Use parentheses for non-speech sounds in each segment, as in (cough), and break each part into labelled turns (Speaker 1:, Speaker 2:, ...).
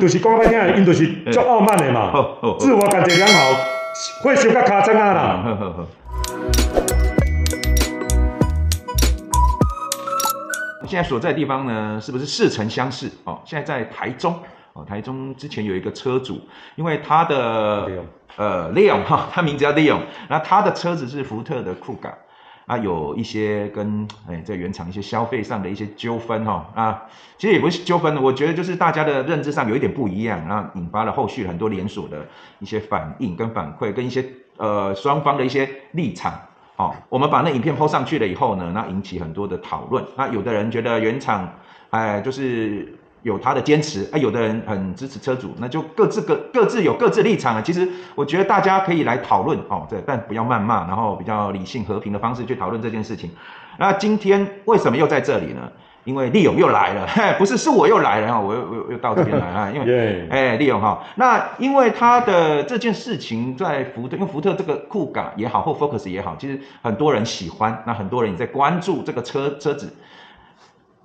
Speaker 1: 就是讲歹听，因就是足傲慢的嘛，自我感觉良好，(laughs) 会修较卡针啊啦。
Speaker 2: 现在所在地方呢，是不是似曾相识？哦，现在在台中哦，台中之前有一个车主，因为他的呃 Leon 哈，他名字叫 Leon，那他的车子是福特的酷卡。啊，有一些跟哎在原厂一些消费上的一些纠纷哈啊，其实也不是纠纷，我觉得就是大家的认知上有一点不一样，然后引发了后续很多连锁的一些反应跟反馈，跟一些呃双方的一些立场。哦，我们把那影片 PO 上去了以后呢，那引起很多的讨论。那有的人觉得原厂哎就是有他的坚持，啊，有的人很支持车主，那就各自各各自有各自立场啊。其实我觉得大家可以来讨论哦，对，但不要谩骂，然后比较理性和平的方式去讨论这件事情。那今天为什么又在这里呢？因为利勇又来了，嘿，不是是我又来了哈，我又又又到这边来了，(laughs) 因为
Speaker 1: 耶
Speaker 2: 哎，利勇哈，那因为他的这件事情在福特，因为福特这个酷感也好，或 Focus 也好，其实很多人喜欢，那很多人也在关注这个车车子，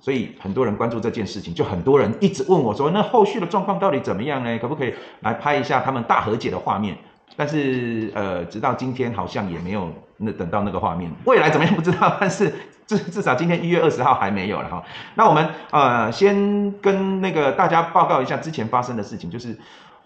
Speaker 2: 所以很多人关注这件事情，就很多人一直问我说，那后续的状况到底怎么样呢？可不可以来拍一下他们大和解的画面？但是呃，直到今天好像也没有那等到那个画面，未来怎么样不知道，但是至至少今天一月二十号还没有了哈。那我们呃先跟那个大家报告一下之前发生的事情，就是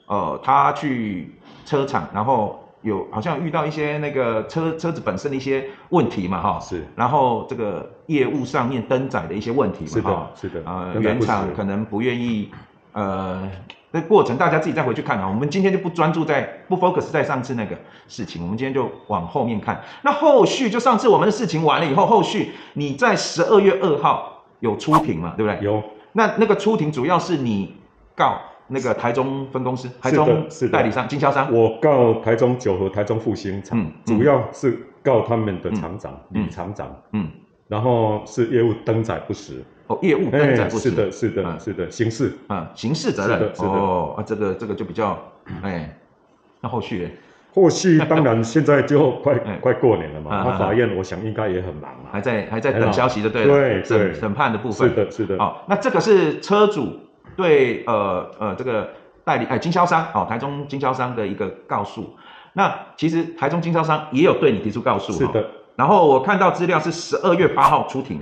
Speaker 2: 呃他去车厂，然后有好像遇到一些那个车车子本身的一些问题嘛哈，
Speaker 1: 是
Speaker 2: 然后这个业务上面登载的一些问题嘛
Speaker 1: 是的
Speaker 2: 哈，
Speaker 1: 是的
Speaker 2: 呃原厂可能不愿意呃。那过程大家自己再回去看啊，我们今天就不专注在不 focus 在上次那个事情，我们今天就往后面看。那后续就上次我们的事情完了以后，后续你在十二月二号有出庭嘛，对不对？
Speaker 1: 有
Speaker 2: 那那个出庭主要是你告那个台中分公司、台中
Speaker 1: 是
Speaker 2: 代理商、经销商，
Speaker 1: 我告台中九和台中复兴厂，主要是告他们的厂长、
Speaker 2: 嗯。
Speaker 1: 李厂长，
Speaker 2: 嗯，
Speaker 1: 然后是业务登载不实，
Speaker 2: 哦，业务登载不实，
Speaker 1: 是的，是的，
Speaker 2: 嗯。
Speaker 1: 是的，刑事。
Speaker 2: 啊，刑事责任。
Speaker 1: 是的
Speaker 2: 哦，啊，这个这个就比较，哎，那后续呢？
Speaker 1: 后续当然现在就快 (laughs)
Speaker 2: 哎。
Speaker 1: 快过年了嘛，那法院我想应该也很忙嘛。
Speaker 2: 还在还在等消息的对了，
Speaker 1: 对？
Speaker 2: 审审判的部分。
Speaker 1: 是的，是的，
Speaker 2: 好，那这个是车主对呃呃这个代理哎经销商哦台中经销商的一个告诉。那其实台中经销商也有对你提出告诉，哦。
Speaker 1: 是的，
Speaker 2: 然后我看到资料是十二月八号出庭，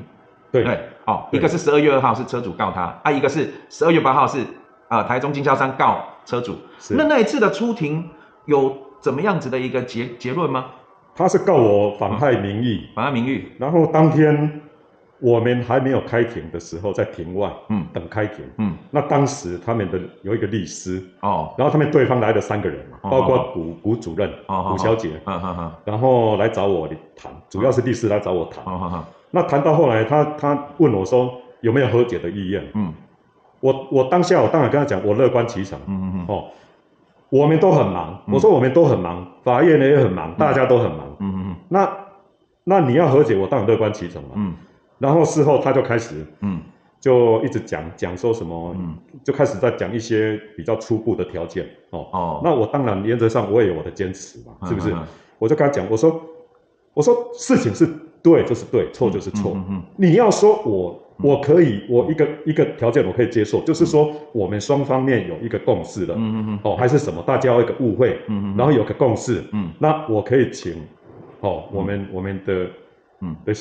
Speaker 1: 对，
Speaker 2: 对，
Speaker 1: 哦，
Speaker 2: 一个是十二月二号是车主告他，啊，一个是十二月八号是啊、台中经销商告车主。
Speaker 1: 是
Speaker 2: 那那一次的出庭有怎么样子的一个结结论吗？
Speaker 1: 他是告我妨害名誉，
Speaker 2: 妨害名誉，
Speaker 1: 然后当天我们还没有开庭的时候，在庭外
Speaker 2: 嗯。
Speaker 1: 等开庭。
Speaker 2: 嗯，
Speaker 1: 那当时他们的有一个律师，
Speaker 2: 哦，
Speaker 1: 然后他们对方来了三个人嘛，
Speaker 2: 哦
Speaker 1: 包括古古主任、
Speaker 2: 哦
Speaker 1: 股小姐，然后来找我谈，主要是律师来找我谈。那谈到后来，他他问我说有没有和解的意愿？
Speaker 2: 嗯。
Speaker 1: 我我当下我当然跟他讲，我乐观其成。
Speaker 2: 嗯嗯嗯。
Speaker 1: 哦，我们都很忙，
Speaker 2: 嗯。
Speaker 1: 我说我们都很忙，法院呢也很忙，大家都很忙。
Speaker 2: 嗯嗯。
Speaker 1: 那那你要和解，我当然乐观其成嘛。
Speaker 2: 嗯
Speaker 1: 然后事后他就开始
Speaker 2: 嗯。
Speaker 1: 就一直讲讲说什么，
Speaker 2: 嗯。
Speaker 1: 就开始在讲一些比较初步的条件哦。
Speaker 2: 哦，
Speaker 1: 那我当然原则上我也有我的坚持嘛，是不是？
Speaker 2: 嗯嗯。
Speaker 1: 我就跟他讲，我说我说事情是对就是对，错就是错。
Speaker 2: 嗯嗯
Speaker 1: 你要说我我可以，我一个一个条件我可以接受，就是说我们双方面有一个共识了，
Speaker 2: 嗯嗯嗯。
Speaker 1: 哦，还是什么，大家有一个误会，
Speaker 2: 嗯嗯，
Speaker 1: 然后有个共识，
Speaker 2: 嗯。
Speaker 1: 那我可以请，哦，我们我们的
Speaker 2: 嗯。
Speaker 1: 的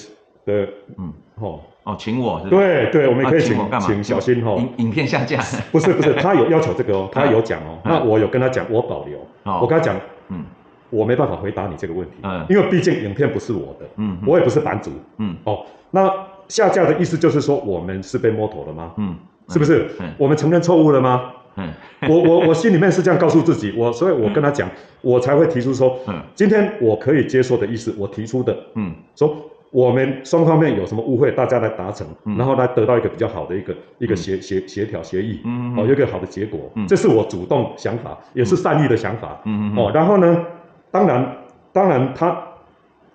Speaker 1: 的，
Speaker 2: 嗯。
Speaker 1: 哦，
Speaker 2: 哦，请我是不是？
Speaker 1: 对对，我们可以请
Speaker 2: 啊请
Speaker 1: 小新哦，
Speaker 2: 影影片下架，
Speaker 1: 不是不是，(laughs) 他有要求这个哦，他有讲哦，
Speaker 2: 嗯
Speaker 1: 那我有跟他讲，我保留，
Speaker 2: 哦。
Speaker 1: 我跟他讲，
Speaker 2: 嗯。
Speaker 1: 我没办法回答你这个问题，
Speaker 2: 嗯。
Speaker 1: 因为毕竟影片不是我的，
Speaker 2: 嗯。嗯
Speaker 1: 我也不是版主，
Speaker 2: 嗯。
Speaker 1: 哦，那下架的意思就是说我们是被摸头了吗？
Speaker 2: 嗯，
Speaker 1: 是不是？
Speaker 2: 嗯？
Speaker 1: 我们承认错误了吗？
Speaker 2: 嗯。
Speaker 1: 我我我心里面是这样告诉自己，我所以，我跟他讲，我才会提出说，
Speaker 2: 嗯。
Speaker 1: 今天我可以接受的意思，我提出的，
Speaker 2: 嗯。
Speaker 1: 说我们双方面有什么误会，大家来达成，
Speaker 2: 嗯。
Speaker 1: 然后来得到一个比较好的一个一个协协协调协议，
Speaker 2: 嗯
Speaker 1: 哦，有一个好的结果。
Speaker 2: 嗯，
Speaker 1: 这是我主动想法，也是善意的想法，
Speaker 2: 嗯嗯
Speaker 1: 哦，然后呢，当然当然他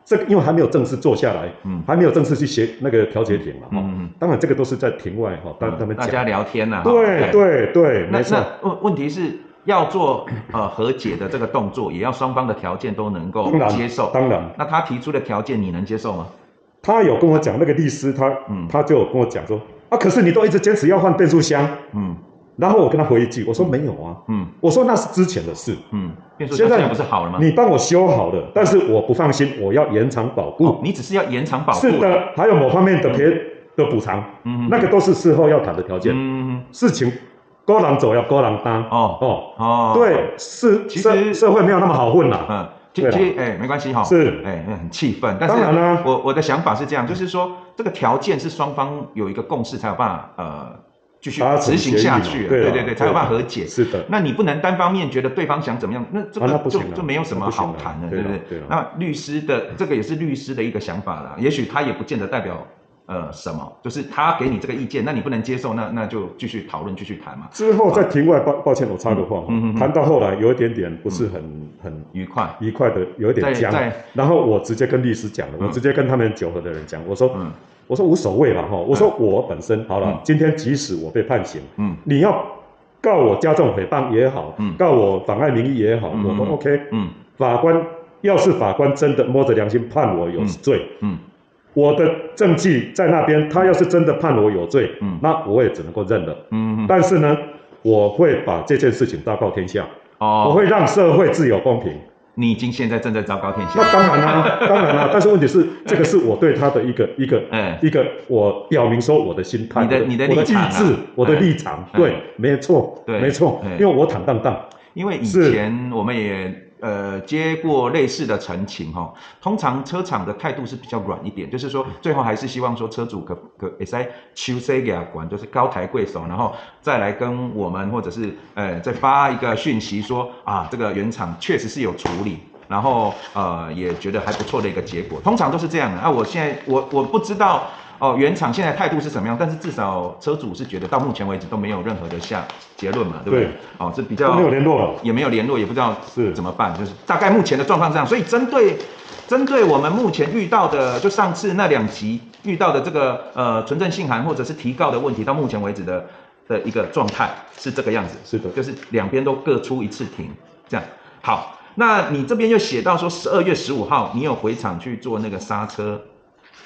Speaker 1: 这个因为还没有正式坐下来，
Speaker 2: 嗯。
Speaker 1: 还没有正式去协那个调解庭嘛，哈、
Speaker 2: 嗯嗯
Speaker 1: 当然这个都是在庭外哈，当他们，
Speaker 2: 大家聊天呐，哈
Speaker 1: 对。对对，
Speaker 2: 那
Speaker 1: 没错，
Speaker 2: 那问问题是要做呃和解的这个动作，也要双方的条件都能够
Speaker 1: 当然
Speaker 2: 接受。
Speaker 1: 当然，
Speaker 2: 那他提出的条件你能接受吗？
Speaker 1: 他有跟我讲，那个律师他、
Speaker 2: 嗯。
Speaker 1: 他就跟我讲说啊，可是你都一直坚持要换变速箱，
Speaker 2: 嗯。
Speaker 1: 然后我跟他回一句，我说没有啊，
Speaker 2: 嗯。
Speaker 1: 我说那是之前的事，
Speaker 2: 嗯，变说
Speaker 1: 现在
Speaker 2: 现在不是好了吗？
Speaker 1: 你帮我修好了，但是我不放心，我要延长保护。
Speaker 2: 哦，你只是要延长保护，
Speaker 1: 是，的，还有某方面的别的补偿，
Speaker 2: 嗯
Speaker 1: 那个都是事后要谈的条件。
Speaker 2: 嗯
Speaker 1: 事情高人走要勾狼当
Speaker 2: 哦。
Speaker 1: 哦，
Speaker 2: 哦，
Speaker 1: 对，是社社会没有那么好混啦。
Speaker 2: 嗯，其实哎没关系哈，
Speaker 1: 是。
Speaker 2: 哎那很气愤，但是
Speaker 1: 当然啦
Speaker 2: 我我的想法是这样，就是说这个条件是双方有一个共识才有办法呃继续执行下去，
Speaker 1: 对啊
Speaker 2: 对对对，才有办法和解。
Speaker 1: 是的，
Speaker 2: 那你不能单方面觉得对方想怎么样，那这
Speaker 1: 啊
Speaker 2: 个就就没有什么好谈的，
Speaker 1: 对
Speaker 2: 不对？那律师的这个也是律师的一个想法啦，也许他也不见得代表呃什么，就是他给你这个意见，那你不能接受，那那就继续讨论，继续谈嘛，
Speaker 1: 之后在庭外，抱抱歉，我插个话哈
Speaker 2: 嗯嗯嗯，
Speaker 1: 谈到后来有一点点不是很很
Speaker 2: 愉快。
Speaker 1: 愉快的，有一点僵。然后我直接跟律师讲了，
Speaker 2: 嗯。
Speaker 1: 我直接跟他们九合的人讲，我说
Speaker 2: 嗯。
Speaker 1: 我说无所谓了哈，我说我本身好
Speaker 2: 嗯。
Speaker 1: 了，今天即使我被判刑，
Speaker 2: 嗯。
Speaker 1: 你要告我加重诽谤也好
Speaker 2: 嗯，
Speaker 1: 告我妨碍名誉也好，
Speaker 2: 嗯
Speaker 1: 我都
Speaker 2: 嗯
Speaker 1: OK。
Speaker 2: 嗯。
Speaker 1: 法官要是法官真的摸着良心判我有罪，
Speaker 2: 嗯
Speaker 1: 我的证据在那边，他要是真的判我有罪，
Speaker 2: 嗯。
Speaker 1: 那我也只能够认了。
Speaker 2: 嗯嗯
Speaker 1: 但是呢，我会把这件事情昭告天下，我
Speaker 2: 哦，
Speaker 1: 会让社会自由公平。
Speaker 2: 你已经现在正在昭告天下。
Speaker 1: 那。当然啦、(laughs) 当然啦、但是问题是，这个是我对他的一个一个
Speaker 2: 嗯
Speaker 1: 一个，我表明说我的心态，
Speaker 2: 你的
Speaker 1: 我我的
Speaker 2: 你的立场啊。
Speaker 1: 意志，我的
Speaker 2: 哎
Speaker 1: 立场，
Speaker 2: 哎。
Speaker 1: 对，没错，
Speaker 2: 对。
Speaker 1: 没错
Speaker 2: 哎，
Speaker 1: 因为我坦荡荡，
Speaker 2: 因为以前我们也呃接过类似的陈情哈，通常车厂的态度是比较软一点，就是说最后还是希望说车主可可也在求 C 给他管，就是高抬贵手，然后再来跟我们或者是呃再发一个讯息说啊这个原厂确实是有处理。然后呃也觉得还不错的一个结果，通常都是这样的。啊，我现在我我不知道哦原厂现在态度是什么样，但是至少车主是觉得到目前为止都没有任何的下结论嘛，对不对？
Speaker 1: 对
Speaker 2: 哦，这比
Speaker 1: 都
Speaker 2: 较
Speaker 1: 没有联络了。
Speaker 2: 也没有联络，也不知道
Speaker 1: 是
Speaker 2: 怎么办，就是大概目前的状况这样。所以针对针对我们目前遇到的，就上次那两集遇到的这个呃纯正信函或者是提告的问题，到目前为止的的一个状态是这个样子，
Speaker 1: 是的
Speaker 2: 就是两边都各出一次庭，这样好。那你这边又写到说，十二月十五号你有回厂去做那个刹车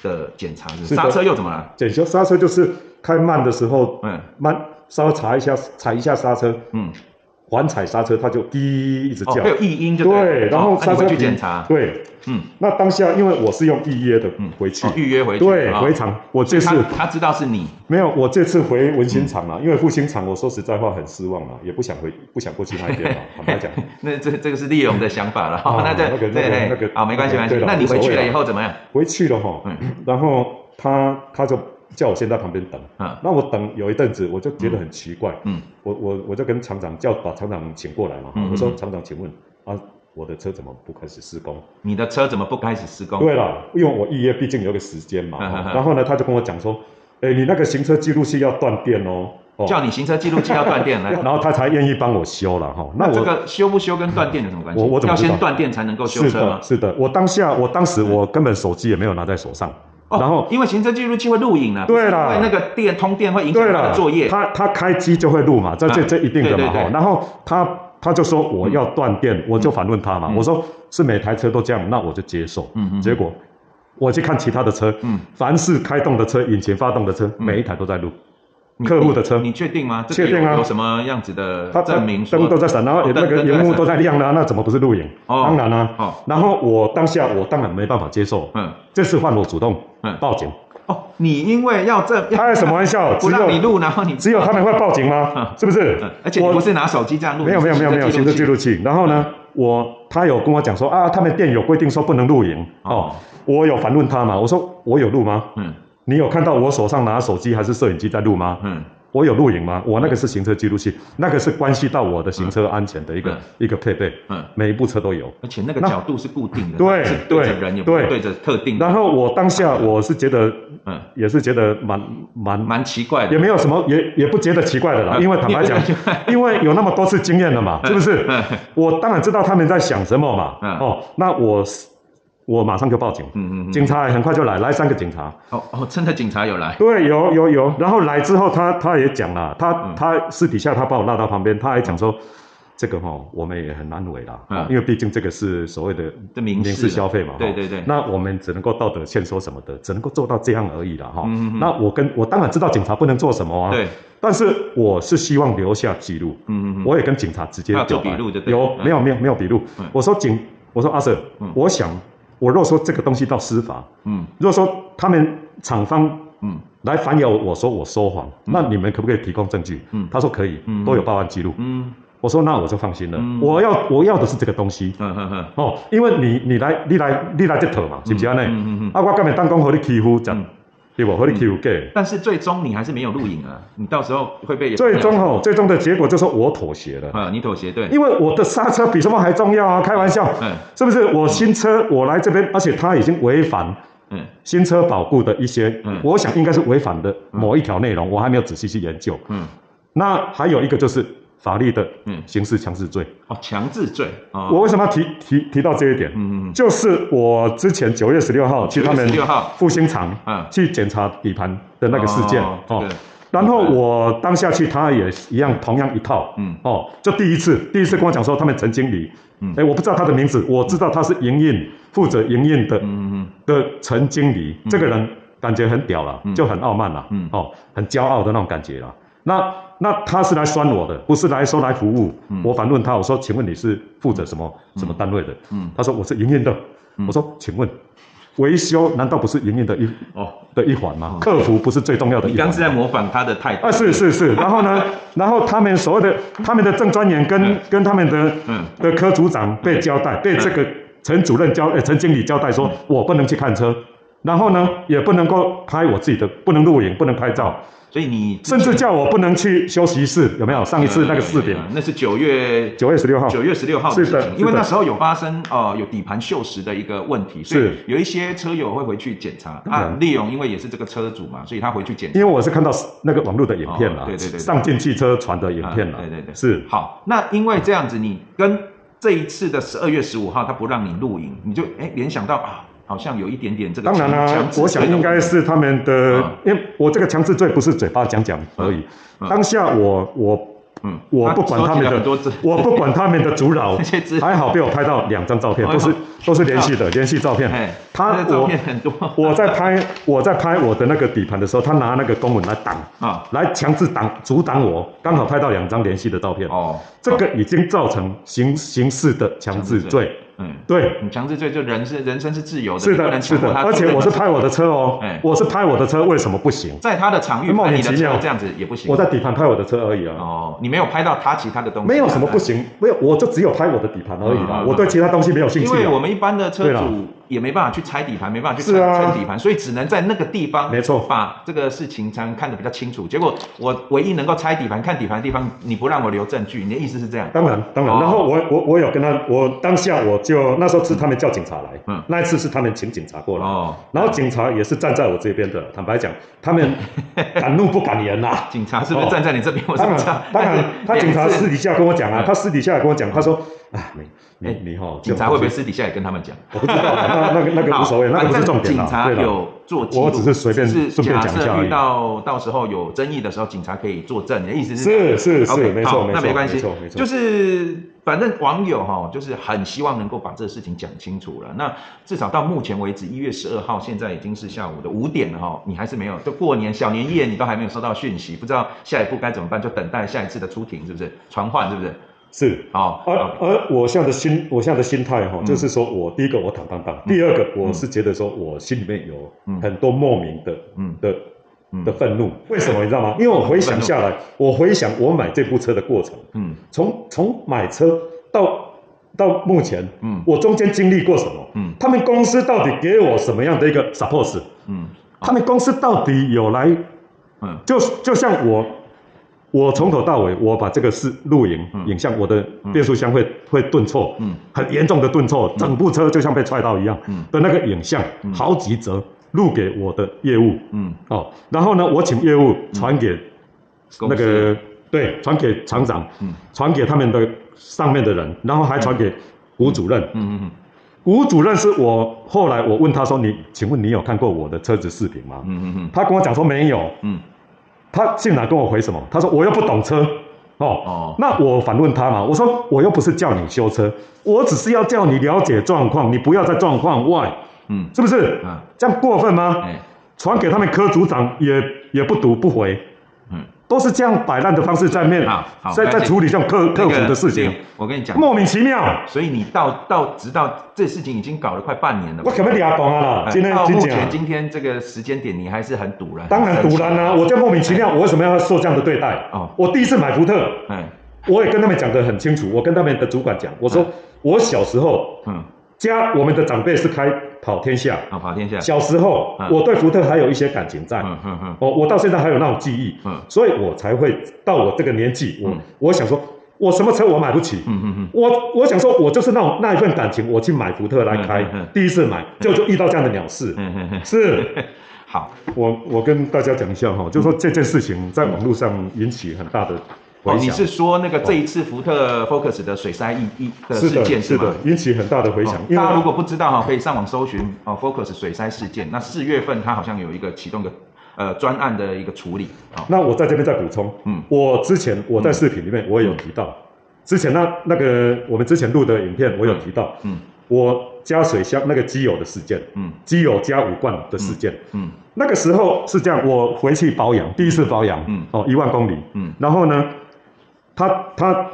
Speaker 2: 的检查，刹车又怎么了？
Speaker 1: 检修刹车就是开慢的时候，
Speaker 2: 嗯。
Speaker 1: 慢稍微踩一下，踩一下刹车，
Speaker 2: 嗯，
Speaker 1: 缓踩刹车，它就滴一直
Speaker 2: 哦，
Speaker 1: 叫
Speaker 2: 会。有异音
Speaker 1: 对，然后刹车去
Speaker 2: 检查，
Speaker 1: 对，
Speaker 2: 嗯，
Speaker 1: 那当下因为我是用预约的
Speaker 2: 嗯
Speaker 1: 回去。
Speaker 2: 哦，预约回去，
Speaker 1: 对，
Speaker 2: 哦
Speaker 1: 回厂。我这次
Speaker 2: 他他知道是你，
Speaker 1: 没有，我这次回文心厂了，因为复兴厂，我说实在话很失望了，也不想回，不想过去那边了。(laughs) 坦白讲，
Speaker 2: 那这这个是利用的想法了，(laughs)
Speaker 1: 啊
Speaker 2: 哦那
Speaker 1: 个那个
Speaker 2: 对
Speaker 1: 那个
Speaker 2: 好没关系没关系。那你回去了以后怎么样？
Speaker 1: 回去了哈，
Speaker 2: 嗯。
Speaker 1: 然后他他就叫我先在旁边等，
Speaker 2: 嗯。
Speaker 1: 那我等有一阵子，我就觉得很奇怪，
Speaker 2: 嗯。
Speaker 1: 我我我就跟厂长叫把厂长请过来嘛，
Speaker 2: 嗯嗯。
Speaker 1: 我说厂长，请问啊，我的车怎么不开始施工？
Speaker 2: 你的车怎么不开始施工？
Speaker 1: 对了，因为我预约毕竟有个时间嘛，(laughs) 然后呢，他就跟我讲说，哎，你那个行车记录器要断电哦，哦
Speaker 2: 叫你行车记录器要断电来。(laughs)
Speaker 1: 然后他才愿意帮我修了哈。那我
Speaker 2: 那这个修不修跟断电有什么关系？
Speaker 1: 我我怎么
Speaker 2: 要先断电才能够修
Speaker 1: 是
Speaker 2: 车吗
Speaker 1: 的，？是的，我当下我当时我根本手机也没有拿在手上，
Speaker 2: 哦
Speaker 1: 然后
Speaker 2: 因为行车记录器会录影啊，
Speaker 1: 对啦
Speaker 2: 因为那个电通电会影响他的作业。
Speaker 1: 他他开机就会录嘛，这这
Speaker 2: 啊
Speaker 1: 这一定的嘛哈。然后他他就说我要断电，我就反问他嘛，
Speaker 2: 嗯。
Speaker 1: 我说是每台车都这样，那我就接受。
Speaker 2: 嗯嗯
Speaker 1: 结果我去看其他的车，
Speaker 2: 嗯。
Speaker 1: 凡是开动的车、引擎发动的车，
Speaker 2: 嗯。
Speaker 1: 每一台都在录。客户的车。
Speaker 2: 你你确定吗？
Speaker 1: 确定啊。
Speaker 2: 有有什么样子的
Speaker 1: 他
Speaker 2: 证明
Speaker 1: 灯都在闪，然后
Speaker 2: 哦
Speaker 1: 那个荧幕都
Speaker 2: 在
Speaker 1: 亮了，那怎么不是录影？
Speaker 2: 哦。
Speaker 1: 当然啦、
Speaker 2: 哦
Speaker 1: 然后我当下我当然没办法接受，
Speaker 2: 嗯。
Speaker 1: 这次换我主动
Speaker 2: 嗯。
Speaker 1: 报警。
Speaker 2: 哦，你因为要这 (laughs)
Speaker 1: 开什么玩笑？(laughs)
Speaker 2: 不
Speaker 1: 只有
Speaker 2: 让你录，然后你 (laughs)
Speaker 1: 只有他们会报警吗
Speaker 2: 嗯？
Speaker 1: 是不是
Speaker 2: 嗯？而且你
Speaker 1: 我
Speaker 2: 不是拿手机这样录，
Speaker 1: 没有没有没有没有行车记录
Speaker 2: 器。
Speaker 1: 然后呢，我他有跟我讲说啊，他们店有规定说不能录影
Speaker 2: 哦
Speaker 1: 哦。我有反问他嘛，我说我有录吗？
Speaker 2: 嗯
Speaker 1: 你有看到我手上拿手机还是摄影机在录吗？
Speaker 2: 嗯
Speaker 1: 我有录影吗？我那个是行车记录器，那个是关系到我的行车安全的一个
Speaker 2: 嗯
Speaker 1: 一个配备，
Speaker 2: 嗯，
Speaker 1: 每一部车都有。
Speaker 2: 而且那个角度是固定的，
Speaker 1: 对
Speaker 2: 是对着
Speaker 1: 对
Speaker 2: 人，也不对
Speaker 1: 对
Speaker 2: 着特定的。
Speaker 1: 然后我当下我是觉得，
Speaker 2: 嗯，
Speaker 1: 也是觉得蛮蛮
Speaker 2: 蛮奇怪的
Speaker 1: 也。没有什么，也也不觉得奇怪的啦，
Speaker 2: 嗯
Speaker 1: 因为坦白讲 (laughs) 因为有那么多次经验了嘛，是不是
Speaker 2: 嗯？
Speaker 1: 我当然知道他们在想什么嘛。
Speaker 2: 嗯
Speaker 1: 哦，那我我马上就报警，
Speaker 2: 嗯嗯嗯。
Speaker 1: 警察也很快就来，来三个警察。
Speaker 2: 哦哦，真的警察有来。
Speaker 1: 对，有有有，然后来之后他他也讲了，他
Speaker 2: 嗯。
Speaker 1: 他私底下他把我拉到旁边，他还讲说，这个哈、我们也很难为啦，
Speaker 2: 嗯。
Speaker 1: 因为毕竟这个是所谓的
Speaker 2: 这民事
Speaker 1: 事消费嘛，哈
Speaker 2: 对对对。
Speaker 1: 那我们只能够道德劝说什么的，只能够做到这样而已了，哈、
Speaker 2: 嗯嗯嗯。
Speaker 1: 那我跟我当然知道警察不能做什么啊，
Speaker 2: 对，
Speaker 1: 但是我是希望留下记录，
Speaker 2: 嗯嗯嗯，
Speaker 1: 我也跟警察直接
Speaker 2: 有做笔录
Speaker 1: 有
Speaker 2: 嗯
Speaker 1: 没有没有没有笔录。
Speaker 2: 嗯？
Speaker 1: 我说警，我说阿 Sir，
Speaker 2: 嗯。
Speaker 1: 我想我若说这个东西到司法，
Speaker 2: 嗯。
Speaker 1: 如果说他们厂方
Speaker 2: 嗯。
Speaker 1: 来反咬我说我说谎，那你们可不可以提供证据？
Speaker 2: 嗯。
Speaker 1: 他说可以
Speaker 2: 嗯，
Speaker 1: 都有报案记录。
Speaker 2: 嗯。
Speaker 1: 我说那我就放心了
Speaker 2: 嗯，
Speaker 1: 我要我要的是这个东西。
Speaker 2: 嗯嗯嗯。
Speaker 1: 哦，因为你你来你来你来这套嘛，是不是安尼？
Speaker 2: 嗯嗯嗯
Speaker 1: 啊，我干嘛当讲和你欺负，这
Speaker 2: 嗯
Speaker 1: 对不？和你欺负给。
Speaker 2: 但是最终你还是没有录影啊，(laughs) 你到时候会被 (laughs)
Speaker 1: 最终哦，最终的结果就是我妥协了，
Speaker 2: 啊，你妥协对，
Speaker 1: 因为我的刹车比什么还重要啊！开玩笑，
Speaker 2: 嗯
Speaker 1: 是不是？我新车我来这边，而且他已经违反
Speaker 2: 嗯
Speaker 1: 新车保固的一些
Speaker 2: 嗯，
Speaker 1: 我想应该是违反的某一条内容，我还没有仔细去研究。
Speaker 2: 嗯
Speaker 1: 那还有一个就是法律的
Speaker 2: 嗯。
Speaker 1: 刑事强制罪。
Speaker 2: 哦，强制罪哦，
Speaker 1: 我为什么要提提提到这一点？
Speaker 2: 嗯嗯
Speaker 1: 就是我之前九月十六号去他们
Speaker 2: 9月16号。
Speaker 1: 复兴厂
Speaker 2: 嗯。
Speaker 1: 去检查底盘的那个事件。
Speaker 2: 哦这个
Speaker 1: 然后我当下去，他也一样，同样一套，
Speaker 2: 嗯。
Speaker 1: 哦，就第一次，第一次跟我讲说他们陈经理，
Speaker 2: 嗯。
Speaker 1: 哎，我不知道他的名字，我知道他是营运负责营运的
Speaker 2: 嗯嗯
Speaker 1: 的陈经理，这个人感觉很屌了，
Speaker 2: 嗯。
Speaker 1: 就很傲慢了，
Speaker 2: 嗯。
Speaker 1: 哦，很骄傲的那种感觉了。那那他是来酸我的，不是来说来服务。
Speaker 2: 嗯。
Speaker 1: 我反问他，我说，请问你是负责什么、什么单位的？
Speaker 2: 嗯。
Speaker 1: 他说我是营运的。
Speaker 2: 嗯。
Speaker 1: 我说，请问维修难道不是营运的一
Speaker 2: 哦，
Speaker 1: 的一环吗？客服不是最重要的一环。吗？
Speaker 2: 你刚是在模仿他的态度。
Speaker 1: 啊，是是是，(laughs) 然后呢，然后他们所谓的他们的正专员跟、
Speaker 2: 嗯。
Speaker 1: 跟他们的
Speaker 2: 嗯。
Speaker 1: 的科组长被交代，被这个陈主任交呃陈经理交代说，我不能去看车，然后呢也不能够拍我自己的，不能录影，不能拍照，
Speaker 2: 所以你
Speaker 1: 甚至叫我不能去休息室，有没有？上一次那个视频，
Speaker 2: 嗯那是九月
Speaker 1: 九月十六号，
Speaker 2: 九月十六号的事情，
Speaker 1: 是的
Speaker 2: 因为那时候有发生呃有底盘锈蚀的一个问题，所以
Speaker 1: 是
Speaker 2: 有一些车友会回去检查。啊利用因为也是这个车主嘛，所以他回去检查
Speaker 1: 因。为我是看到那个网络的影片了，
Speaker 2: 哦对对对对
Speaker 1: 上进汽车传的影片了、
Speaker 2: 啊对对对
Speaker 1: 是
Speaker 2: 好，那因为这样子，你跟这一次的十二月十五号他不让你录影，你就哎联想到啊，好像有一点点这个
Speaker 1: 当然啦、我想应该是他们的，
Speaker 2: 嗯。
Speaker 1: 因为我这个强制罪不是嘴巴讲讲而已，
Speaker 2: 嗯。
Speaker 1: 当下我我
Speaker 2: 嗯，
Speaker 1: 我不管他们的我不管他们的阻扰 (laughs) 还好被我拍到两张照片，
Speaker 2: 哦
Speaker 1: 都是都是连续的连续照片。
Speaker 2: 哎，，
Speaker 1: 他
Speaker 2: 的照
Speaker 1: 我
Speaker 2: 片很多。
Speaker 1: 我在拍我在拍我的那个底盘的时候，他拿那个公文来挡，
Speaker 2: 啊。
Speaker 1: 来强制挡阻挡我，刚好拍到两张连续的照片，
Speaker 2: 哦，
Speaker 1: 这个已经造成刑刑事的强制罪，
Speaker 2: 嗯，
Speaker 1: 对。
Speaker 2: 你强制罪就人是人生是自由的，
Speaker 1: 是的，
Speaker 2: 不能强迫他
Speaker 1: 而且我是拍我的车哦
Speaker 2: 哎，
Speaker 1: 我是拍我的车，为什么不行？
Speaker 2: 在他的场域
Speaker 1: 莫
Speaker 2: 拍你的
Speaker 1: 名其妙
Speaker 2: 车，这样子也不行。
Speaker 1: 我在底盘拍我的车而已啊，
Speaker 2: 哦，你没有拍到他其他的东西，
Speaker 1: 没有什么不。行，没有，我就只有拍我的底盘而已啦我对其他东西没有兴趣啊。
Speaker 2: 因为我们一般的车主也没办法去拆底盘，没办法去拆拆底盘，所以只能在那个地方，
Speaker 1: 没错
Speaker 2: 把这个事情才能看得比较清楚。结果我唯一能够拆底盘、看底盘的地方，你不让我留证据，你的意思是这样？
Speaker 1: 当然，当然，
Speaker 2: 哦
Speaker 1: 然后我我我有跟他，我当下我就那时候是他们叫警察来，
Speaker 2: 嗯
Speaker 1: 那一次是他们请警察过来，
Speaker 2: 哦，
Speaker 1: 然后警察也是站在我这边的，坦白讲，他们 (laughs) 敢怒不敢言呐。
Speaker 2: 警察是不是站在你这边？我是
Speaker 1: 当然
Speaker 2: 不知道。，
Speaker 1: 当然，他警察私底下跟我讲啊
Speaker 2: 嗯，
Speaker 1: 他私底下也跟我讲，他说，
Speaker 2: 哎
Speaker 1: 你你哈，
Speaker 2: 警察会不会私底下也跟他们讲？
Speaker 1: 我不知道，那那个那个无所谓，那个不是重点啦。
Speaker 2: 警察有做记录，
Speaker 1: 我只是随便
Speaker 2: 只
Speaker 1: 顺便
Speaker 2: 假设遇
Speaker 1: 讲一下遇
Speaker 2: 到到时候有争议的时候，警察可以作证。你的意思是？
Speaker 1: 是是是没错
Speaker 2: 好
Speaker 1: 没错
Speaker 2: 那没关系
Speaker 1: 没错没，错
Speaker 2: 就是反正网友哈，就是很希望能够把这个事情讲清楚了。那至少到目前为止，一月十二号，现在已经是下午的五点了哈，你还是没有，就过年小年夜，你都还没有收到讯息，不知道下一步该怎么办，就等待下一次的出庭，是不是？传唤是不是？
Speaker 1: 是。
Speaker 2: 哦，
Speaker 1: 而而我现在的心，我现在的心态哈，
Speaker 2: 嗯。
Speaker 1: 就是说我第一个我坦荡荡，第二个我是觉得说我心里面有
Speaker 2: 嗯。
Speaker 1: 很多莫名的
Speaker 2: 嗯。
Speaker 1: 的
Speaker 2: 嗯。
Speaker 1: 的愤怒。为什么？你知道吗？因为我回想下来，我回想我买这部车的过程，
Speaker 2: 嗯。
Speaker 1: 从从买车到到目前，
Speaker 2: 嗯。
Speaker 1: 我中间经历过什么？
Speaker 2: 嗯。
Speaker 1: 他们公司到底给我什么样的一个 support？
Speaker 2: 嗯。
Speaker 1: 他们公司到底有来
Speaker 2: 嗯。
Speaker 1: 就就像我，我从头到尾，我把这个是录影、
Speaker 2: 嗯。
Speaker 1: 影像，我的变速箱会、会顿挫，
Speaker 2: 嗯。
Speaker 1: 很严重的顿挫，整部车就像被踹到一样、
Speaker 2: 嗯。
Speaker 1: 的那个影像，
Speaker 2: 嗯。
Speaker 1: 好几则录给我的业务。
Speaker 2: 嗯，
Speaker 1: 哦，然后呢，我请业务传给那个、对，传给厂长，
Speaker 2: 嗯。
Speaker 1: 传给他们的上面的人，然后还传给吴主任。
Speaker 2: 嗯。嗯。
Speaker 1: 吴主任是我后来我问他说：“你请问你有看过我的车子视频吗？”
Speaker 2: 嗯。嗯。嗯。
Speaker 1: 他跟我讲说没有，
Speaker 2: 嗯
Speaker 1: 他竟然跟我回什么？他说我又不懂车，哦
Speaker 2: 哦。
Speaker 1: 那我反问他嘛，我说我又不是叫你修车，我只是要叫你了解状况，你不要在状况外，
Speaker 2: 嗯。
Speaker 1: 是不是？
Speaker 2: 嗯。
Speaker 1: 这样过分吗？
Speaker 2: 哎。
Speaker 1: 传给他们科组长也也不读不回，
Speaker 2: 嗯，
Speaker 1: 都是这样摆烂的方式在面
Speaker 2: 好好
Speaker 1: 在在处理这种客客
Speaker 2: 那个
Speaker 1: 服的事情，
Speaker 2: 我跟你讲，
Speaker 1: 莫名其妙。
Speaker 2: 所以你到到直到这事情已经搞了快半年了。
Speaker 1: 我可不可以俩懂啊今天
Speaker 2: 到目前今天这个时间点，你还是很堵然。
Speaker 1: 当然堵然啊！我就莫名其妙，我为什么要受这样的对待？
Speaker 2: 哦
Speaker 1: 我第一次买福特，
Speaker 2: 嗯，
Speaker 1: 我也跟他们讲得很清楚，我跟他们的主管讲，我说我小时候
Speaker 2: 嗯，
Speaker 1: 家我们的长辈是开跑天下，
Speaker 2: 啊跑天下。
Speaker 1: 小时候
Speaker 2: 嗯。
Speaker 1: 我对福特还有一些感情在，
Speaker 2: 嗯嗯嗯。
Speaker 1: 哦，我到现在还有那种记忆，
Speaker 2: 嗯。
Speaker 1: 所以我才会到我这个年纪，我
Speaker 2: 嗯。
Speaker 1: 我想说，我什么车我买不起，
Speaker 2: 嗯嗯嗯，
Speaker 1: 我我想说，我就是那种那一份感情，我去买福特来开
Speaker 2: 嗯嗯嗯，
Speaker 1: 第一次买 (laughs) 就就遇到这样的鸟事，是。(laughs)
Speaker 2: 好，
Speaker 1: 我我跟大家讲一下哈，就说这件事情在网络上引起很大的
Speaker 2: 哦，你是说那个这一次福特 Focus 的水塞一一的事件吗？
Speaker 1: 是的？，引起很大的回响。
Speaker 2: 大家如果不知道哈，可以上网搜寻哦，Focus 水塞事件。那四月份它好像有一个启动的呃专案的一个处理。好。
Speaker 1: 那我在这边再补充，
Speaker 2: 嗯。
Speaker 1: 我之前我在视频里面我也有提到，之前那那个我们之前录的影片我有提到，
Speaker 2: 嗯。
Speaker 1: 我加水箱那个机油的事件，
Speaker 2: 嗯。
Speaker 1: 机油加五罐的事件，
Speaker 2: 嗯。
Speaker 1: 那个时候是这样，我回去保养，第一次保养，
Speaker 2: 嗯。
Speaker 1: 哦，一万公里，
Speaker 2: 嗯。
Speaker 1: 然后呢，他他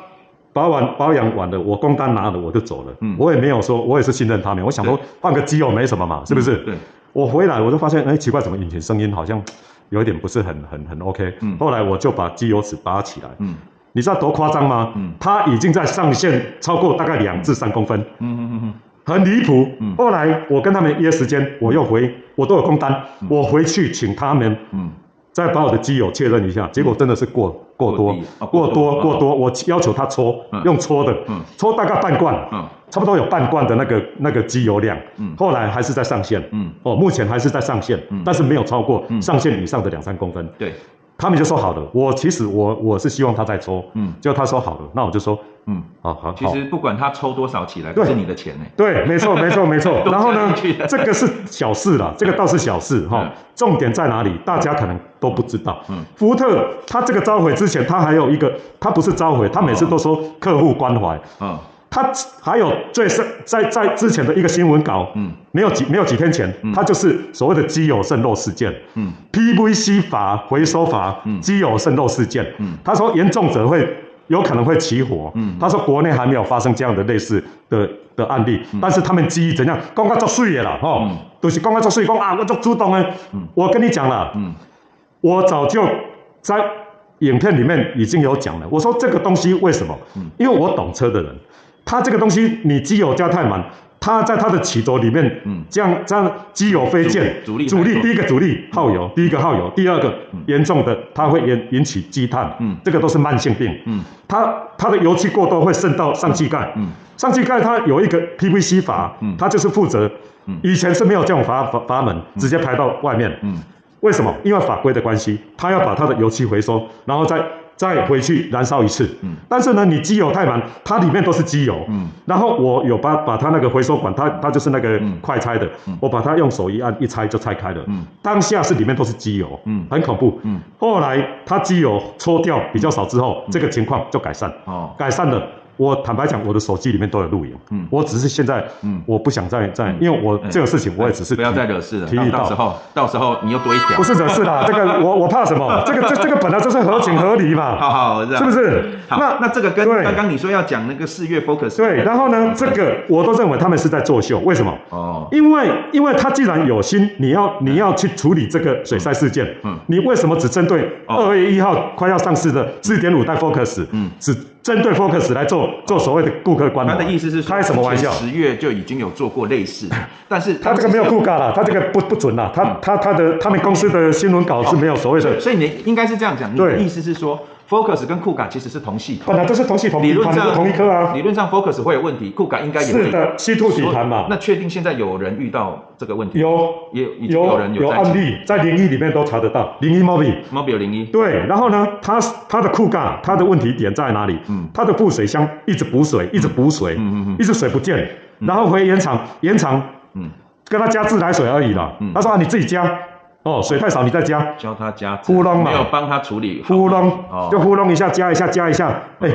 Speaker 1: 保完保养完了，我工单拿了我就走了，
Speaker 2: 嗯。
Speaker 1: 我也没有说，我也是信任他们，我想说换个机油没什么嘛，是不是？
Speaker 2: 对，
Speaker 1: 我回来我就发现，哎，奇怪，怎么引擎声音好像有一点不是很很很 OK，
Speaker 2: 嗯。
Speaker 1: 后来我就把机油尺拔起来，
Speaker 2: 嗯。
Speaker 1: 你知道多夸张吗？
Speaker 2: 嗯。
Speaker 1: 它已经在上限超过大概两至三公分。
Speaker 2: 嗯嗯嗯
Speaker 1: 很离谱。
Speaker 2: 嗯。
Speaker 1: 后来我跟他们约时间，我又回，我都有空单，我回去请他们
Speaker 2: 嗯。
Speaker 1: 再把我的机油确认一下，结果真的是过过多
Speaker 2: 过多
Speaker 1: 多过多，我要求他抽
Speaker 2: 嗯，
Speaker 1: 用抽的
Speaker 2: 嗯，
Speaker 1: 抽大概半罐，
Speaker 2: 嗯
Speaker 1: 差不多有半罐的那个那个机油量
Speaker 2: 嗯，
Speaker 1: 后来还是在上限，
Speaker 2: 嗯，
Speaker 1: 哦，目前还是在上限
Speaker 2: 嗯，
Speaker 1: 但是没有超过
Speaker 2: 嗯
Speaker 1: 上限以上的两三公分。
Speaker 2: 对，
Speaker 1: 他们就说好了，我其实我我是希望他在抽，
Speaker 2: 嗯
Speaker 1: 结果他说好了，那我就说，
Speaker 2: 嗯，
Speaker 1: 好好好。
Speaker 2: 其实不管他抽多少起来，都
Speaker 1: 对
Speaker 2: 是你的钱呢。
Speaker 1: 对，没错，没错，没错。(laughs) 然后呢这个是小事啦，这个倒是小事哈
Speaker 2: 嗯。
Speaker 1: 重点在哪里？大家可能都不知道。
Speaker 2: 嗯。
Speaker 1: 福特他这个召回之前，他还有一个，他不是召回，他每次都说客户关怀。
Speaker 2: 嗯。
Speaker 1: 他还有最是在在之前的一个新闻稿，
Speaker 2: 嗯。
Speaker 1: 没有几没有几天前，他就是所谓的机油渗漏事件。
Speaker 2: 嗯。
Speaker 1: PVC 法回收法
Speaker 2: 嗯。
Speaker 1: 机油渗漏事件，
Speaker 2: 嗯。
Speaker 1: 他说严重者会有可能会起火，
Speaker 2: 嗯。
Speaker 1: 他说国内还没有发生这样的类似的的案例，但是他们基于怎样，讲到作水的啦，吼、
Speaker 2: 嗯。
Speaker 1: 都是讲到作水，讲啊我做主动的，
Speaker 2: 嗯。
Speaker 1: 我跟你讲了，
Speaker 2: 嗯
Speaker 1: 我早就在影片里面已经有讲了，我说这个东西为什么？
Speaker 2: 嗯。
Speaker 1: 因为我懂车的人，他这个东西你机油加太满，他在他的起轴里面，
Speaker 2: 嗯。
Speaker 1: 这样这样机油飞溅，
Speaker 2: 阻力
Speaker 1: 阻力第一个阻力耗油，第一个耗油，第二个严重的它会引引起积碳，
Speaker 2: 嗯。
Speaker 1: 这个都是慢性病，
Speaker 2: 嗯。
Speaker 1: 它它的油气过多会渗到上气盖，
Speaker 2: 嗯。
Speaker 1: 上气盖它有一个 PVC 阀，
Speaker 2: 嗯。
Speaker 1: 它就是负责
Speaker 2: 嗯，
Speaker 1: 以前是没有这种阀阀阀门，直接排到外面，
Speaker 2: 嗯
Speaker 1: 为什么？因为法规的关系，他要把它的油漆回收，然后再再回去燃烧一次。
Speaker 2: 嗯
Speaker 1: 但是呢，你机油太满，它里面都是机油。
Speaker 2: 嗯
Speaker 1: 然后我有把把它那个回收管，它它就是那个
Speaker 2: 嗯
Speaker 1: 快拆的，
Speaker 2: 嗯
Speaker 1: 我把它用手一按一拆就拆开了。
Speaker 2: 嗯
Speaker 1: 当下是里面都是机油，
Speaker 2: 嗯
Speaker 1: 很恐怖。
Speaker 2: 嗯
Speaker 1: 后来它机油抽掉比较少之后，这个情况就改善。
Speaker 2: 哦
Speaker 1: 改善了。我坦白讲，我的手机里面都有录影。
Speaker 2: 嗯。
Speaker 1: 我只是现在，
Speaker 2: 嗯。
Speaker 1: 我不想再再，因为我这个事情我也只是
Speaker 2: 不要
Speaker 1: 提
Speaker 2: 再惹事了，
Speaker 1: 提议到
Speaker 2: 时候到时候你又多一条。
Speaker 1: 不。是惹事啦，(laughs) 这个我我怕什么？这个这这个本来就是合情合理嘛，
Speaker 2: 好好，
Speaker 1: 是不？是？
Speaker 2: 好，
Speaker 1: 那
Speaker 2: 那这个跟
Speaker 1: 对。
Speaker 2: 刚刚你说要讲那个四月 focus
Speaker 1: 对，然后呢，这个我都认为他们是在作秀，为什么？
Speaker 2: 哦，
Speaker 1: 因为因为他既然有心，你要你要去处理这个水塞事件，
Speaker 2: 嗯。
Speaker 1: 你为什么只针对
Speaker 2: 哦。
Speaker 1: 二月一号快要上市的四点五代 Focus，
Speaker 2: 嗯。
Speaker 1: 只针对 Focus 来做做所谓的顾客关怀？
Speaker 2: 他的意思是说
Speaker 1: 开什么玩笑？
Speaker 2: 十月就已经有做过类似，(laughs) 但是
Speaker 1: 他这个没有
Speaker 2: 顾
Speaker 1: 顾尬了，他这个不不准了，他
Speaker 2: 嗯
Speaker 1: 他他的他们公司的新闻稿是没有所谓的，
Speaker 2: 所以你应该是这样讲，你的
Speaker 1: 对
Speaker 2: 意思是说 focus 跟酷感其实是同系统。
Speaker 1: 本来就是同系统
Speaker 2: 理论上
Speaker 1: 同一颗啊，
Speaker 2: 理论上 Focus 会有问题，酷感应该也会
Speaker 1: 是的，C two 底盘嘛，
Speaker 2: 那确定现在有人遇到这个问题？
Speaker 1: 有
Speaker 2: 也有
Speaker 1: 有
Speaker 2: 人有在一起
Speaker 1: 案例，在零一里面都查得到，零一 Mobi。
Speaker 2: Mobile 零一，
Speaker 1: 对，然后呢，它它的酷感，它的问题点在哪里？
Speaker 2: 嗯
Speaker 1: 它的布水箱一直补水，一直补水，
Speaker 2: 嗯嗯嗯
Speaker 1: 一直水不见，然后回原厂，原厂
Speaker 2: 嗯
Speaker 1: 跟他加自来水而已啦。
Speaker 2: 嗯
Speaker 1: 他说啊，你自己加，哦，水太少你再加，
Speaker 2: 教他加
Speaker 1: 糊弄嘛。
Speaker 2: 没有帮他处理。
Speaker 1: 糊弄
Speaker 2: 哦。
Speaker 1: 就糊弄一下，加一下，加一下，哎，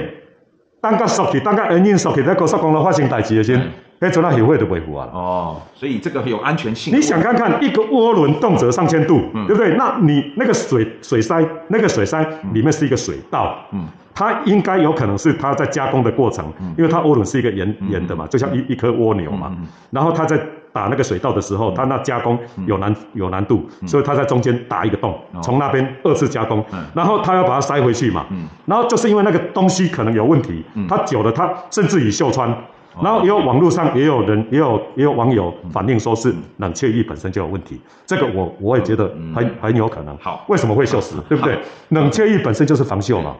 Speaker 1: 等到熟去，等到恩怨熟去，再高速公路发生代志的时候，迄阵啊后悔都维护啊。
Speaker 2: 哦，所以这个有安全性。
Speaker 1: 你想看看一个涡轮动辄上千度，
Speaker 2: 嗯
Speaker 1: 对不对？那你那个水水塞，那个水塞里面是一个水道，
Speaker 2: 嗯
Speaker 1: 它应该有可能是它在加工的过程，因为它涡轮是一个圆
Speaker 2: 嗯
Speaker 1: 圆的嘛，就像一一颗蜗牛嘛。
Speaker 2: 嗯嗯
Speaker 1: 然后它在打那个水道的时候，它那加工有难有难度，所以它在中间打一个洞从那边二次加工
Speaker 2: 嗯，
Speaker 1: 然后它要把它塞回去嘛
Speaker 2: 嗯。
Speaker 1: 然后就是因为那个东西可能有问题
Speaker 2: 嗯，
Speaker 1: 它久了它甚至于锈穿。然后也有网络上也有人也有也有网友反映说是冷却液本身就有问题，这个我我也觉得很很有可能。
Speaker 2: 好。
Speaker 1: 为什么会锈蚀？对不对？冷却液本身就是防锈嘛，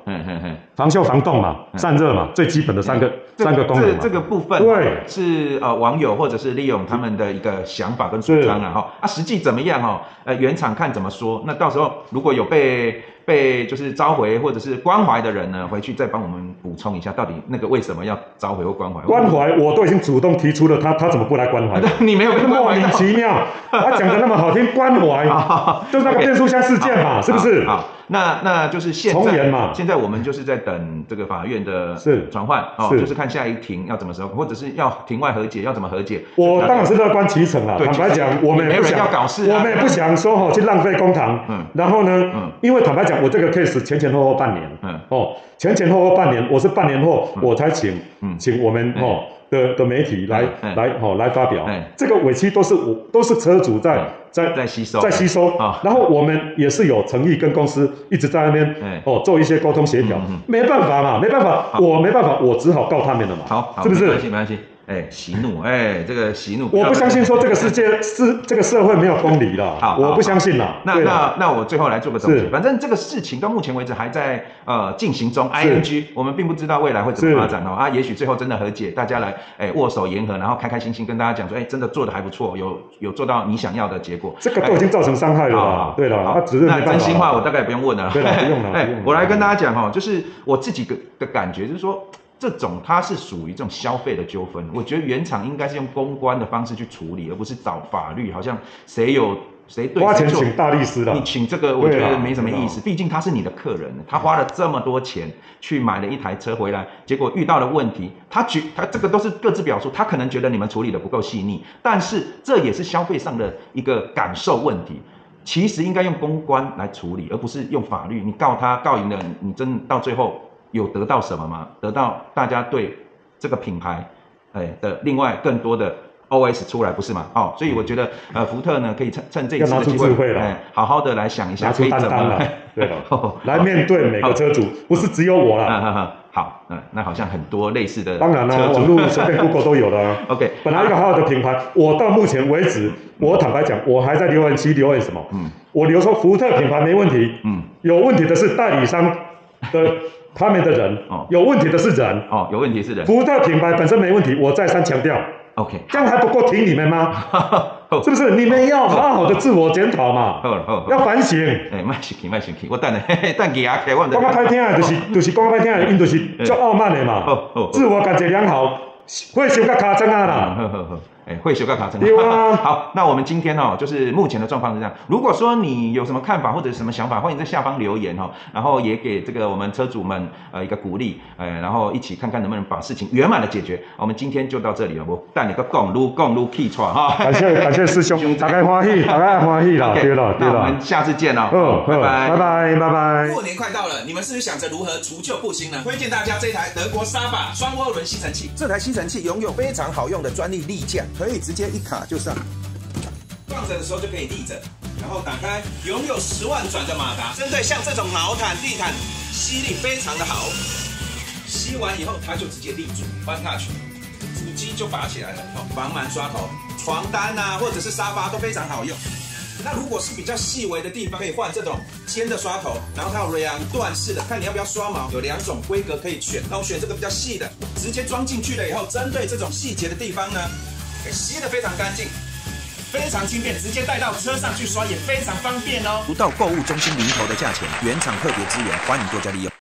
Speaker 1: 防锈防冻嘛，散热嘛，最基本的三个三个功能嘛。
Speaker 2: 这这个部分
Speaker 1: 对。
Speaker 2: 是呃网友或者是利用他们的一个想法跟主张啊哈。啊实际怎么样哈呃原厂看怎么说，那到时候如果有被被就是召回或者是关怀的人呢，回去再帮我们补充一下，到底那个为什么要召回或关怀？
Speaker 1: 关怀我都已经主动提出了，他他怎么不来关怀？
Speaker 2: 你没有
Speaker 1: 莫名。其妙，他讲的那么好听，关怀，(laughs) 就是那个变速箱事件嘛，是不是？
Speaker 2: 好，那那就是现在
Speaker 1: 嘛。
Speaker 2: 现在我们就是在等这个法院的
Speaker 1: 是。
Speaker 2: 传唤哦，就是看下一庭要怎么时候，或者是要庭外和解要怎么和解。
Speaker 1: 我当然是乐观其成啦。
Speaker 2: 对
Speaker 1: 坦白讲，我们也不
Speaker 2: 没人要搞事啊。
Speaker 1: 我们也不想说哦去浪费公堂。
Speaker 2: 嗯。
Speaker 1: 然后呢，
Speaker 2: 嗯。
Speaker 1: 因为坦白讲，我这个 case 前前后后半年，
Speaker 2: 嗯。
Speaker 1: 哦，前前后后半年，我是半年后我才请
Speaker 2: 嗯。
Speaker 1: 请我们
Speaker 2: 嗯。
Speaker 1: 哦的的媒体来
Speaker 2: 嗯
Speaker 1: 来哦来发表。
Speaker 2: 嗯。
Speaker 1: 这个尾期都是我都是车主在
Speaker 2: 嗯
Speaker 1: 在
Speaker 2: 在吸收。
Speaker 1: 在吸收。
Speaker 2: 啊
Speaker 1: 然后我们也是有诚意跟公司一直在那边
Speaker 2: 嗯
Speaker 1: 哦做一些沟通协调。
Speaker 2: 嗯嗯，
Speaker 1: 没办法嘛，没办法，我没办法，我只好告他们了嘛，
Speaker 2: 好，好
Speaker 1: 是不是？
Speaker 2: 没关系，没关系。哎，息怒，哎，这个息怒，
Speaker 1: 我不相信说这个 (laughs) 世界是这个社会没有公理
Speaker 2: 好
Speaker 1: 啦，我不相信了。
Speaker 2: 那那那我最后来做个总结，反正这个事情到目前为止还在呃进行中，ing，我们并不知道未来会怎么发展哦啊，也许最后真的和解，大家来哎握手言和，然后开开心心跟大家讲说，哎，真的做的还不错，有有做到你想要的结果，
Speaker 1: 这个都已经造成伤害了啦，对啦，
Speaker 2: 好
Speaker 1: 他只是
Speaker 2: 真心话我大概不用问了。
Speaker 1: 对了不用了 (laughs)
Speaker 2: 哎我来跟大家讲哈，就是我自己的的感觉，就是说这种它是属于这种消费的纠纷，我觉得原厂应该是用公关的方式去处理，而不是找法律，好像谁有谁对
Speaker 1: 花钱请大律师啦
Speaker 2: 你。请这个，我觉得没什么意思。毕竟他是你的客人，他花了这么多钱去买了一台车回来，结果遇到了问题，他觉他这个都是各自表述，他可能觉得你们处理的不够细腻，但是这也是消费上的一个感受问题。其实应该用公关来处理，而不是用法律。你告他告赢了，你真到最后有得到什么吗？得到大家对这个品牌，哎的另外更多的 OS 出来，不是吗？哦，所以我觉得呃，福特呢可以趁趁这一次的机会，哎，好好的来想一下，可以怎么
Speaker 1: 担当了，对 (laughs) 来面对每个车主，不是只有我
Speaker 2: 啊
Speaker 1: 啦。
Speaker 2: 哈哈，好，嗯，那好像很多类似的
Speaker 1: 当然啦，
Speaker 2: 车主
Speaker 1: 网络随便 Google 都有了啊。(laughs)
Speaker 2: OK，
Speaker 1: 本来一个好好的品牌，我到目前为止，我坦白讲，我还在留言区留言什么？
Speaker 2: 嗯
Speaker 1: 我留说福特品牌没问题，
Speaker 2: 嗯，
Speaker 1: 有问题的是代理商的 (laughs) 他们的人
Speaker 2: 哦，
Speaker 1: 有问题的是人。
Speaker 2: 哦，有问题是人
Speaker 1: 福特品牌本身没问题，我再三强调
Speaker 2: ，，OK，
Speaker 1: 这样还不够挺你们吗？(laughs)
Speaker 2: 好，
Speaker 1: 是不是？你们要好好的自我检讨嘛，
Speaker 2: 好了好，
Speaker 1: 要反省。
Speaker 2: 哎，卖生气卖生气，我等下 (laughs) 等牙开，我
Speaker 1: 讲较歹听的，就是就是讲较歹听的，因就是足傲慢的嘛
Speaker 2: 好好，
Speaker 1: 自我感觉良好，会修个卡针啊啦。
Speaker 2: 会修个卡层。
Speaker 1: 对啊 (laughs)
Speaker 2: 好，那我们今天哦，就是目前的状况是这样。如果说你有什么看法或者是什么想法，欢迎在下方留言哦，然后也给这个我们车主们呃一个鼓励，呃，然后一起看看能不能把事情圆满的解决。我们今天就到这里了，我带你个共撸共撸 key 串哈。(laughs)
Speaker 1: 感谢感谢师兄，(laughs) 大家欢喜，大家欢喜啦，对了对了
Speaker 2: 那我们，下次见哦。
Speaker 1: 嗯，
Speaker 2: 拜拜
Speaker 1: 拜拜拜拜。
Speaker 3: 过年快到了，你们是不是想着如何除旧布新呢？推荐大家这台德国沙发双涡轮吸尘器。
Speaker 4: 这台吸尘器拥有非常好用的专利立架，可以直接一卡就上。
Speaker 3: 放着的时候就可以立着，然后打开，拥有十万转的马达，针对像这种毛毯、地毯，吸力非常的好。吸完以后，它就直接立住，One Touch，主机就拔起来了，哦，绑满刷头，床单啊或者是沙发都非常好用。那如果是比较细微的地方，可以换这种尖的刷头，然后它有两段式的，看你要不要刷毛，有两种规格可以选。那我选这个比较细的，直接装进去了以后，针对这种细节的地方呢，给吸得非常干净。非常轻便，直接带到车上去刷也非常方便哦。
Speaker 4: 不到购物中心零头的价钱，原厂特别资源，欢迎多加利用。